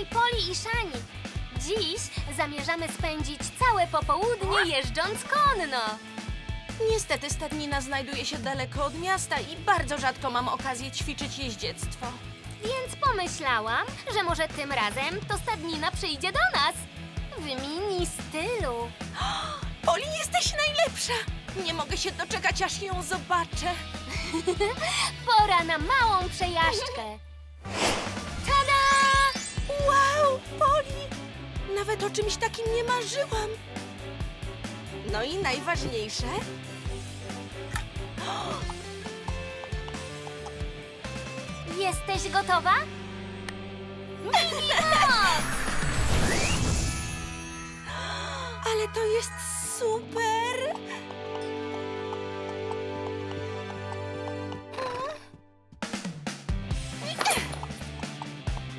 Hej, Poli i Szani! Dziś zamierzamy spędzić całe popołudnie jeżdżąc konno. Niestety stadnina znajduje się daleko od miasta i bardzo rzadko mam okazję ćwiczyć jeździectwo. Więc pomyślałam, że może tym razem to stadnina przyjdzie do nas. W mini stylu. Poli, jesteś najlepsza! Nie mogę się doczekać, aż ją zobaczę. Pora na małą przejażdżkę. Poli! Nawet o czymś takim nie marzyłam. No i najważniejsze... Jesteś gotowa? Mini moc! Ale to jest super!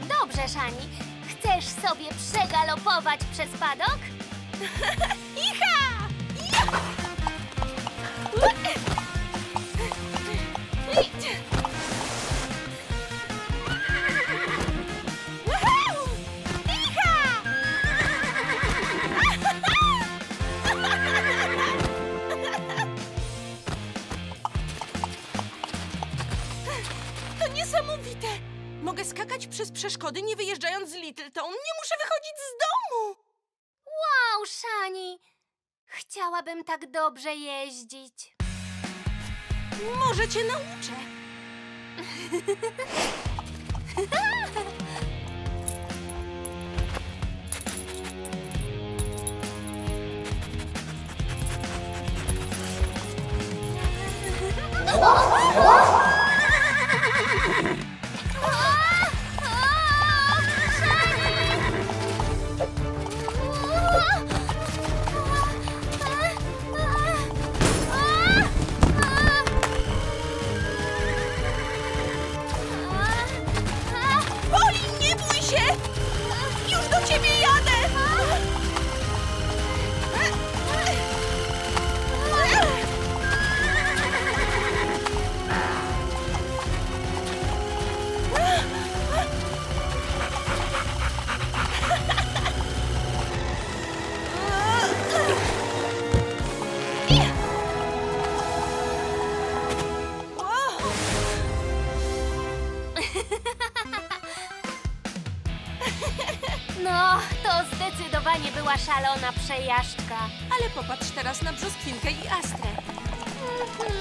Dobrze, Szani. Chcesz sobie przegalopować przez padok? Icha! To niesamowite! Mogę skakać przez przeszkody, nie wyjeżdżając z Littleton. Nie muszę wychodzić z domu! Wow, Szani! Chciałabym tak dobrze jeździć. Może cię nauczę. No, to zdecydowanie była szalona przejażdżka. Ale popatrz teraz na brzoskwinkę i astrę. Mhm.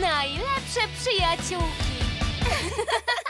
Najlepsze przyjaciółki.